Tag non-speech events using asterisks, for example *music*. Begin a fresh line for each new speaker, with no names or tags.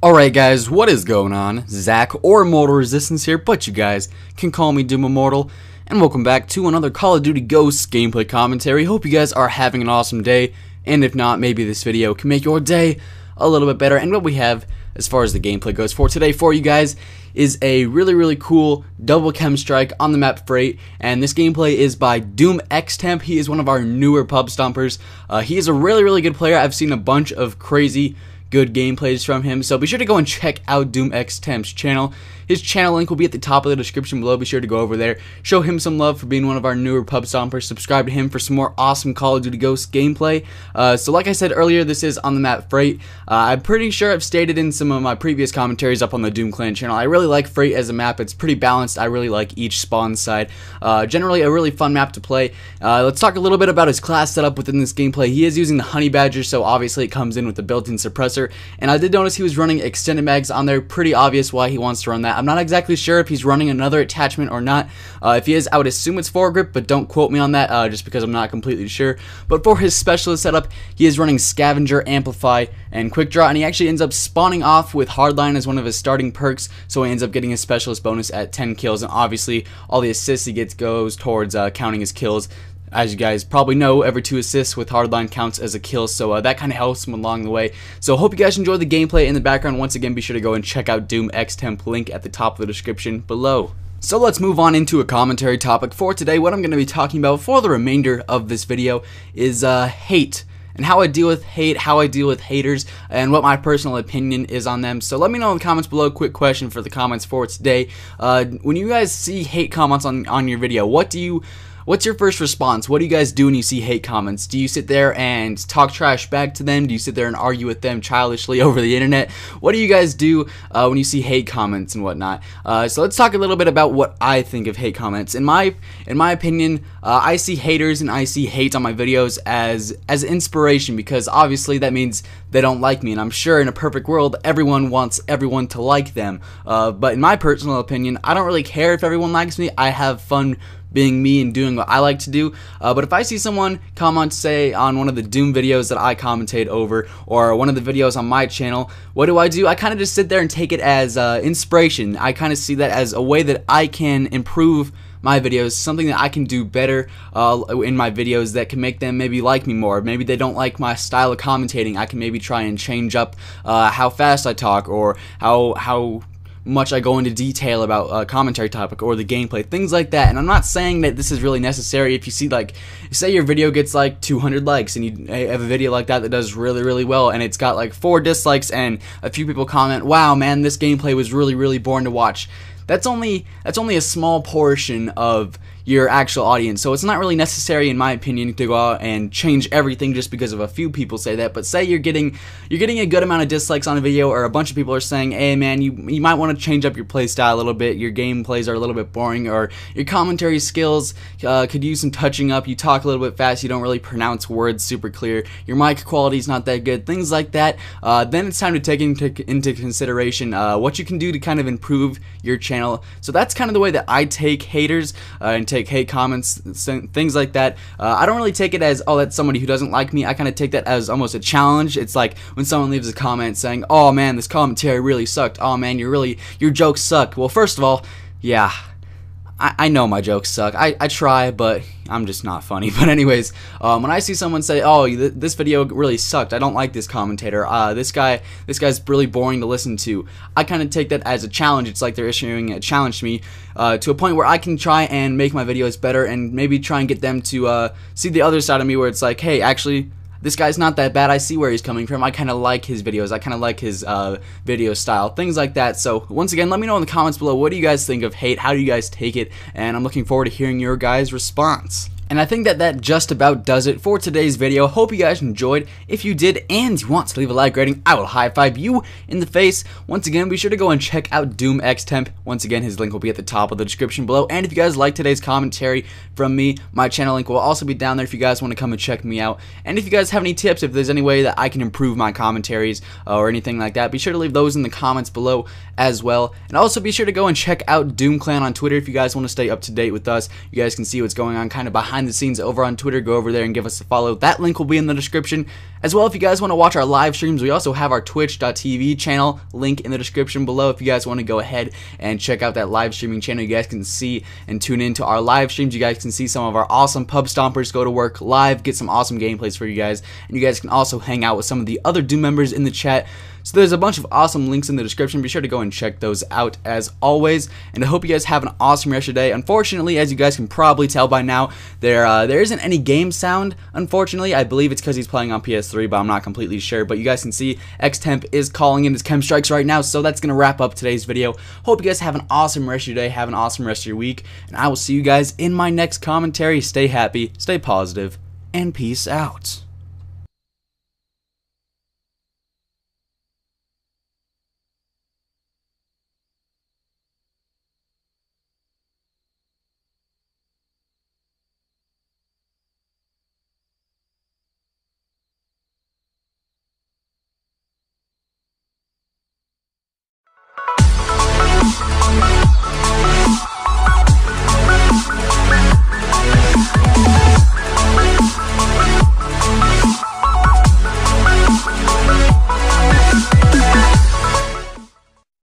Alright guys, what is going on? Zach or Immortal Resistance here, but you guys can call me Doom Immortal. And welcome back to another Call of Duty Ghosts gameplay commentary. Hope you guys are having an awesome day, and if not, maybe this video can make your day a little bit better. And what we have as far as the gameplay goes for today for you guys is a really really cool double KEM strike on the map Freight and this gameplay is by Doom X Temp he is one of our newer pub stompers uh, he is a really really good player I've seen a bunch of crazy good gameplays from him. So be sure to go and check out Doom X Temp's channel. His channel link will be at the top of the description below. Be sure to go over there. Show him some love for being one of our newer pub stompers. Subscribe to him for some more awesome Call of Duty Ghosts gameplay. Uh, so like I said earlier, this is on the map Freight. Uh, I'm pretty sure I've stated in some of my previous commentaries up on the Doom Clan channel. I really like Freight as a map. It's pretty balanced. I really like each spawn side. Uh, generally a really fun map to play. Uh, let's talk a little bit about his class setup within this gameplay. He is using the Honey Badger, so obviously it comes in with the built-in suppressor. And I did notice he was running extended mags on there. Pretty obvious why he wants to run that. I'm not exactly sure if he's running another attachment or not. Uh, if he is, I would assume it's foregrip, but don't quote me on that uh, just because I'm not completely sure. But for his specialist setup, he is running Scavenger, Amplify, and Quick Draw, and he actually ends up spawning off with Hardline as one of his starting perks, so he ends up getting his specialist bonus at 10 kills, and obviously all the assists he gets goes towards uh, counting his kills as you guys probably know, every two assists with hardline counts as a kill, so uh, that kind of helps him along the way. So hope you guys enjoyed the gameplay in the background. Once again, be sure to go and check out Doom X Temp link at the top of the description below. So let's move on into a commentary topic for today. What I'm going to be talking about for the remainder of this video is uh, hate and how I deal with hate, how I deal with haters, and what my personal opinion is on them. So let me know in the comments below. Quick question for the comments for today. Uh, when you guys see hate comments on, on your video, what do you What's your first response? What do you guys do when you see hate comments? Do you sit there and talk trash back to them? Do you sit there and argue with them childishly *laughs* over the internet? What do you guys do uh, when you see hate comments and whatnot? Uh, so let's talk a little bit about what I think of hate comments. In my in my opinion, uh, I see haters and I see hate on my videos as as inspiration because obviously that means they don't like me, and I'm sure in a perfect world everyone wants everyone to like them. Uh, but in my personal opinion, I don't really care if everyone likes me. I have fun being me and doing what I like to do. Uh, but if I see someone comment, say, on one of the Doom videos that I commentate over, or one of the videos on my channel, what do I do? I kind of just sit there and take it as uh, inspiration. I kind of see that as a way that I can improve my videos, something that I can do better uh, in my videos that can make them maybe like me more. Maybe they don't like my style of commentating. I can maybe try and change up uh, how fast I talk or how how much I go into detail about a commentary topic or the gameplay, things like that. And I'm not saying that this is really necessary. If you see like, say your video gets like 200 likes and you have a video like that that does really really well, and it's got like four dislikes and a few people comment, "Wow, man, this gameplay was really really boring to watch." That's only that's only a small portion of your actual audience. So it's not really necessary, in my opinion, to go out and change everything just because of a few people say that. But say you're getting you're getting a good amount of dislikes on a video, or a bunch of people are saying, "Hey, man, you you might want to change up your playstyle a little bit. Your gameplays are a little bit boring, or your commentary skills uh, could use some touching up. You talk a little bit fast. You don't really pronounce words super clear. Your mic quality is not that good. Things like that. Uh, then it's time to take into into consideration uh, what you can do to kind of improve your channel. So that's kind of the way that I take haters uh, and take take hate comments, things like that. Uh, I don't really take it as, oh, that's somebody who doesn't like me. I kind of take that as almost a challenge. It's like when someone leaves a comment saying, oh man, this commentary really sucked. Oh man, you're really, your jokes suck. Well, first of all, yeah, I, I know my jokes suck. I, I try, but I'm just not funny. *laughs* But anyways, um, when I see someone say, "Oh, th this video really sucked. I don't like this commentator. Uh, this guy, this guy's really boring to listen to," I kind of take that as a challenge. It's like they're issuing a challenge to me uh, to a point where I can try and make my videos better and maybe try and get them to uh, see the other side of me, where it's like, "Hey, actually." This guy's not that bad. I see where he's coming from. I kind of like his videos. I kind of like his uh, video style, things like that. So once again, let me know in the comments below what do you guys think of hate? How do you guys take it? And I'm looking forward to hearing your guys' response. And I think that that just about does it for today's video. Hope you guys enjoyed. If you did and you want to leave a like rating, I will high five you in the face. Once again, be sure to go and check out Doom X Temp. Once again, his link will be at the top of the description below. And if you guys like today's commentary from me, my channel link will also be down there if you guys want to come and check me out. And if you guys have any tips, if there's any way that I can improve my commentaries uh, or anything like that, be sure to leave those in the comments below as well. And also be sure to go and check out Doom Clan on Twitter if you guys want to stay up to date with us. You guys can see what's going on kind of behind the scenes over on Twitter. Go over there and give us a follow. That link will be in the description As well, if you guys want to watch our live streams, we also have our twitch.tv channel, link in the description below. If you guys want to go ahead and check out that live streaming channel, you guys can see and tune into our live streams. You guys can see some of our awesome pub stompers go to work live, get some awesome gameplays for you guys, and you guys can also hang out with some of the other Doom members in the chat. So there's a bunch of awesome links in the description. Be sure to go and check those out as always. And I hope you guys have an awesome rest of your day. Unfortunately, as you guys can probably tell by now, there uh, there isn't any game sound. Unfortunately, I believe it's because he's playing on PS3, but I'm not completely sure. But you guys can see Xtemp is calling in his KEM strikes right now. So that's gonna wrap up today's video. Hope you guys have an awesome rest of your day. Have an awesome rest of your week. And I will see you guys in my next commentary. Stay happy, stay positive, and peace out.